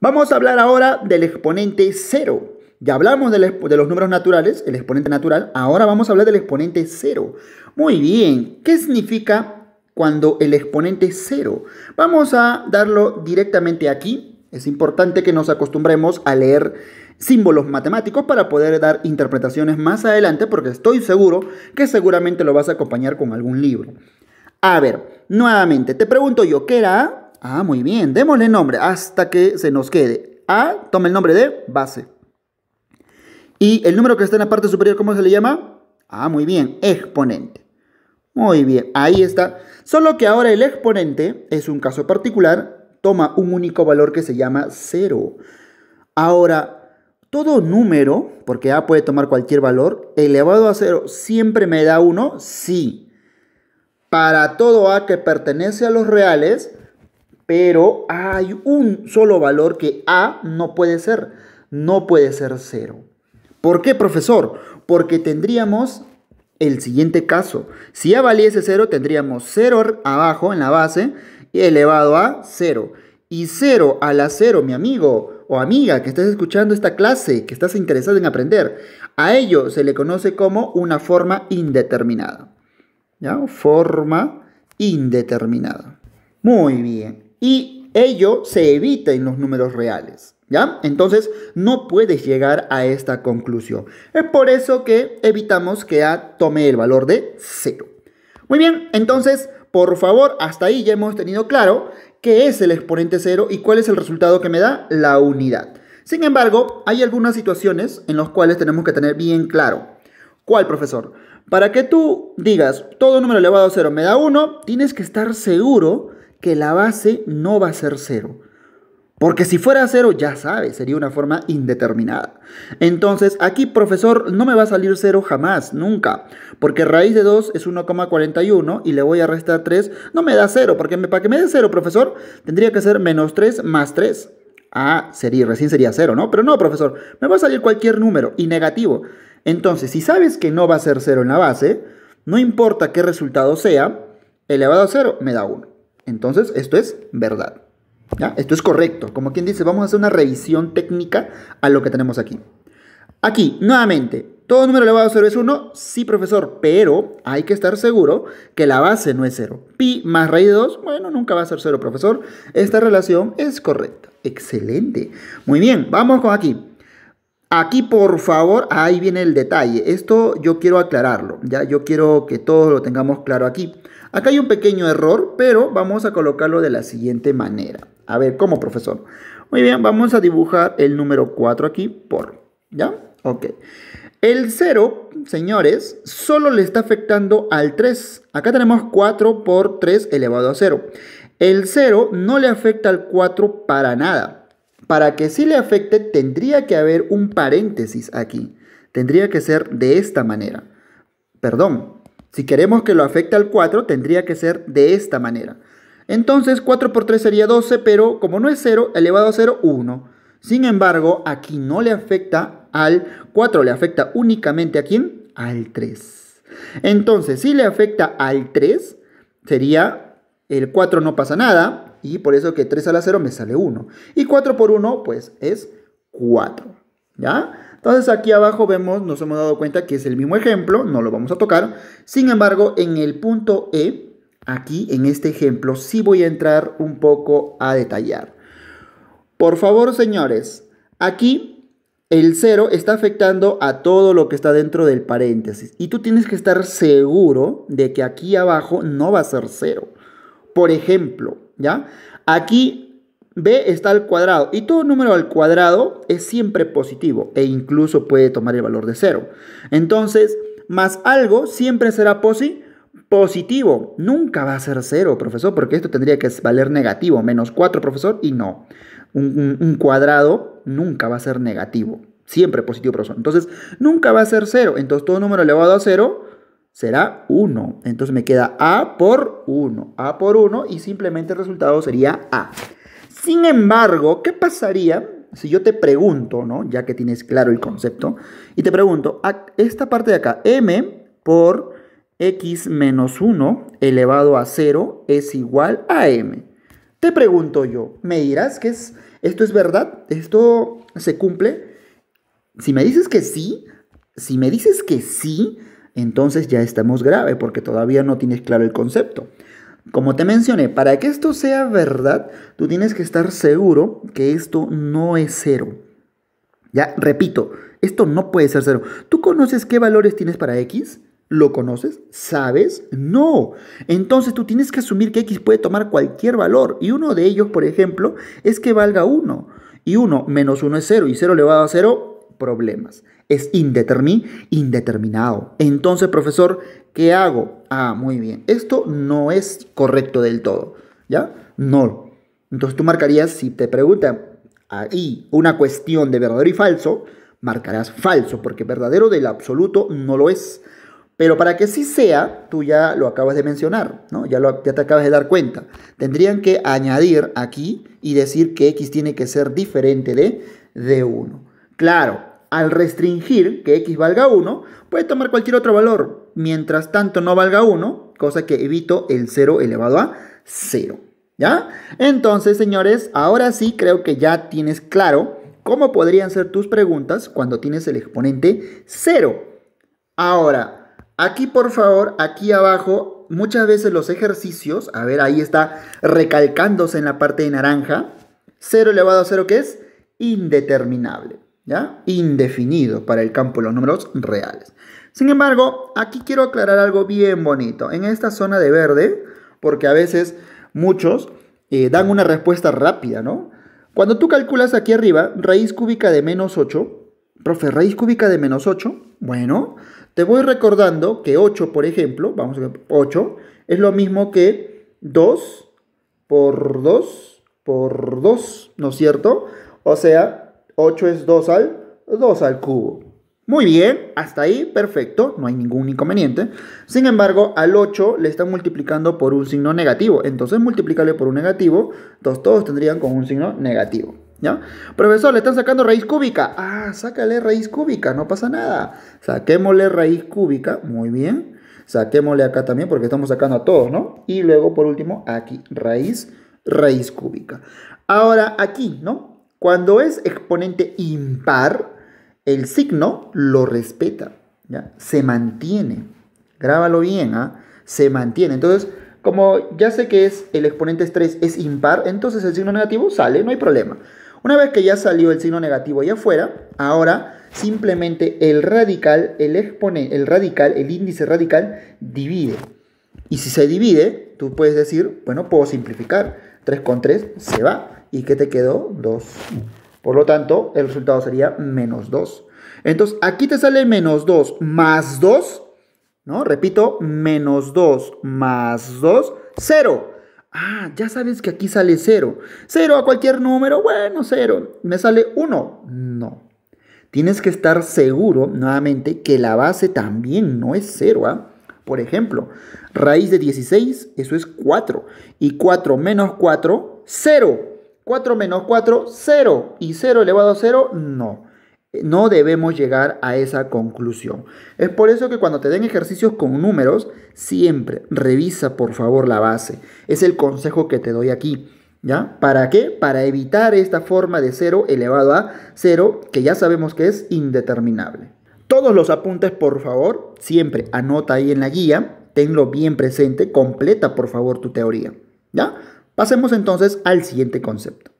Vamos a hablar ahora del exponente cero. Ya hablamos de, los números naturales, el exponente natural, ahora vamos a hablar del exponente cero. Muy bien, ¿qué significa cuando el exponente es cero? Vamos a darlo directamente aquí. Es importante que nos acostumbremos a leer símbolos matemáticos para poder dar interpretaciones más adelante porque estoy seguro que seguramente lo vas a acompañar con algún libro. A ver, nuevamente, te pregunto yo, ¿qué era A? Ah, muy bien. Démosle nombre hasta que se nos quede. A, toma el nombre de base. Y el número que está en la parte superior, ¿cómo se le llama? Ah, muy bien, exponente. Muy bien, ahí está. Solo que ahora el exponente es un caso particular, toma un único valor que se llama 0. Ahora, todo número, porque A puede tomar cualquier valor, elevado a 0, ¿siempre me da 1? Sí. Para todo A que pertenece a los reales, pero hay un solo valor que A no puede ser, no puede ser 0. ¿Por qué, profesor? Porque tendríamos el siguiente caso. Si A valiese 0, tendríamos 0 abajo en la base elevado a 0. Y 0 a la 0, mi amigo o amiga que estás escuchando esta clase, que estás interesado en aprender, a ello se le conoce como una forma indeterminada. ¿Ya? Forma indeterminada. Muy bien y ello se evita en los números reales. ¿Ya? Entonces no puedes llegar a esta conclusión. Es por eso que evitamos que A tome el valor de 0. Muy bien, entonces, por favor, hasta ahí ya hemos tenido claro qué es el exponente 0 y cuál es el resultado que me da la unidad. Sin embargo, hay algunas situaciones en las cuales tenemos que tener bien claro. ¿Cuál, profesor? Para que tú digas todo número elevado a 0 me da 1, tienes que estar seguro que la base no va a ser cero. Porque si fuera cero, ya sabes, sería una forma indeterminada. Entonces, aquí, profesor, no me va a salir cero jamás, nunca. Porque raíz de 2 es 1,41 y le voy a restar 3. No me da cero, porque para que me dé cero, profesor, tendría que ser menos 3 más 3. Ah, sería, recién sería cero, ¿no? Pero no, profesor, me va a salir cualquier número y negativo. Entonces, si sabes que no va a ser cero en la base, no importa qué resultado sea, elevado a cero me da 1. Entonces, esto es verdad. Esto es correcto. Como quien dice, vamos a hacer una revisión técnica a lo que tenemos aquí. Aquí, nuevamente, ¿todo número elevado a 0 es 1? Sí, profesor, pero hay que estar seguro que la base no es 0. Pi más raíz de 2, bueno, nunca va a ser 0, profesor. Esta relación es correcta. Excelente. Muy bien, vamos con aquí. Aquí, por favor, ahí viene el detalle. Esto yo quiero aclararlo, ¿ya? Yo quiero que todos lo tengamos claro aquí. Acá hay un pequeño error, pero vamos a colocarlo de la siguiente manera. A ver, ¿cómo, profesor? Muy bien, vamos a dibujar el número 4 aquí por, ¿ya? Ok. El 0, señores, solo le está afectando al 3. Acá tenemos 4 por 3 elevado a 0. El 0 no le afecta al 4 para nada. Para que sí le afecte, tendría que haber un paréntesis aquí. Tendría que ser de esta manera. Perdón, si queremos que lo afecte al 4, tendría que ser de esta manera. Entonces 4 por 3 sería 12, pero como no es 0, elevado a 0, 1. Sin embargo, aquí no le afecta al 4, le afecta únicamente a quién? Al 3. Entonces, si le afecta al 3, sería el 4 no pasa nada, y por eso que 3 a la 0 me sale 1. Y 4 por 1, pues es 4. ¿Ya? Entonces aquí abajo vemos, nos hemos dado cuenta que es el mismo ejemplo, no lo vamos a tocar. Sin embargo, en el punto E, aquí en este ejemplo, sí voy a entrar un poco a detallar. Por favor, señores, aquí el 0 está afectando a todo lo que está dentro del paréntesis. Y tú tienes que estar seguro de que aquí abajo no va a ser 0. Por ejemplo, ¿ya? Aquí b está al cuadrado y todo número al cuadrado es siempre positivo e incluso puede tomar el valor de 0. Entonces, más algo siempre será positivo. Nunca va a ser 0, profesor, porque esto tendría que valer negativo. Menos 4, profesor, y no. Un, cuadrado nunca va a ser negativo. Siempre positivo, profesor. Entonces, nunca va a ser 0. Entonces, todo número elevado a 0 será 1. Entonces, me queda A por 1. A por 1 y simplemente el resultado sería A. Sin embargo, ¿qué pasaría si yo te pregunto, ¿no? ya que tienes claro el concepto, y te pregunto, esta parte de acá, m por x menos 1 elevado a 0 es igual a m. Te pregunto yo, ¿me dirás que es ¿Esto es verdad? ¿Esto se cumple? Si me dices que sí, si me dices que sí, entonces ya estamos grave porque todavía no tienes claro el concepto. Como te mencioné, para que esto sea verdad, tú tienes que estar seguro que esto no es cero. Ya, repito, esto no puede ser cero. ¿Tú conoces qué valores tienes para X? ¿Lo conoces? ¿Sabes? No. Entonces tú tienes que asumir que X puede tomar cualquier valor. Y uno de ellos, por ejemplo, es que valga 1. Y 1 menos 1 es 0 y 0 elevado a 0, problemas. Es indeterminado. Entonces, profesor, ¿qué hago? Ah, muy bien. Esto no es correcto del todo. ¿Ya? No. Entonces tú marcarías, si te preguntan ahí una cuestión de verdadero y falso, marcarás falso, porque verdadero del absoluto no lo es. Pero para que sí sea, tú ya lo acabas de mencionar, ¿no? Ya, lo, ya te acabas de dar cuenta. Tendrían que añadir aquí y decir que x tiene que ser diferente de, de 1. Claro, al restringir que x valga 1, puede tomar cualquier otro valor. Mientras tanto no valga 1, cosa que evito el 0 elevado a 0. ¿Ya? Entonces, señores, ahora sí creo que ya tienes claro cómo podrían ser tus preguntas cuando tienes el exponente 0. Ahora, aquí por favor, aquí abajo, muchas veces los ejercicios, a ver, ahí está recalcándose en la parte de naranja, 0 elevado a 0, ¿qué es? Indeterminable. ¿Ya? Indefinido para el campo de los números reales. Sin embargo, aquí quiero aclarar algo bien bonito. En esta zona de verde, porque a veces muchos eh, dan una respuesta rápida, ¿no? Cuando tú calculas aquí arriba, raíz cúbica de menos 8, profe, raíz cúbica de menos 8, bueno, te voy recordando que 8, por ejemplo, vamos a ver, 8 es lo mismo que 2 por 2 por 2, ¿no es cierto? O sea, 8 es 2 al 2 al cubo. Muy bien, hasta ahí perfecto, no hay ningún inconveniente. Sin embargo, al 8 le están multiplicando por un signo negativo. Entonces, multiplicarle por un negativo, entonces todos tendrían con un signo negativo. ¿Ya? Profesor, le están sacando raíz cúbica. Ah, sácale raíz cúbica, no pasa nada. Saquémosle raíz cúbica, muy bien. Saquémosle acá también porque estamos sacando a todos, ¿no? Y luego, por último, aquí, raíz, raíz cúbica. Ahora, aquí, ¿no? Cuando es exponente impar, el signo lo respeta, ¿ya? se mantiene. Grábalo bien, ¿ah? se mantiene. Entonces, como ya sé que es el exponente 3 es impar, entonces el signo negativo sale, no hay problema. Una vez que ya salió el signo negativo allá afuera, ahora simplemente el radical, el exponente, el radical, el índice radical divide. Y si se divide, tú puedes decir, bueno, puedo simplificar. 3 con 3 se va. ¿Y qué te quedó? 2. Por lo tanto, el resultado sería menos 2. Entonces, aquí te sale menos 2 más 2. ¿No? Repito, menos 2 más 2, 0. Ah, ya sabes que aquí sale 0. 0 a cualquier número, bueno, 0. ¿Me sale 1? No. Tienes que estar seguro, nuevamente, que la base también no es 0. ¿ah? Por ejemplo, raíz de 16, eso es 4. Y 4 menos 4, 0. 4 menos 4, 0. ¿Y 0 elevado a 0? No. No debemos llegar a esa conclusión. Es por eso que cuando te den ejercicios con números, siempre revisa por favor la base. Es el consejo que te doy aquí. ¿Ya? ¿Para qué? Para evitar esta forma de 0 elevado a 0, que ya sabemos que es indeterminable. Todos los apuntes, por favor, siempre anota ahí en la guía, tenlo bien presente, completa por favor tu teoría. ¿Ya? Pasemos entonces al siguiente concepto.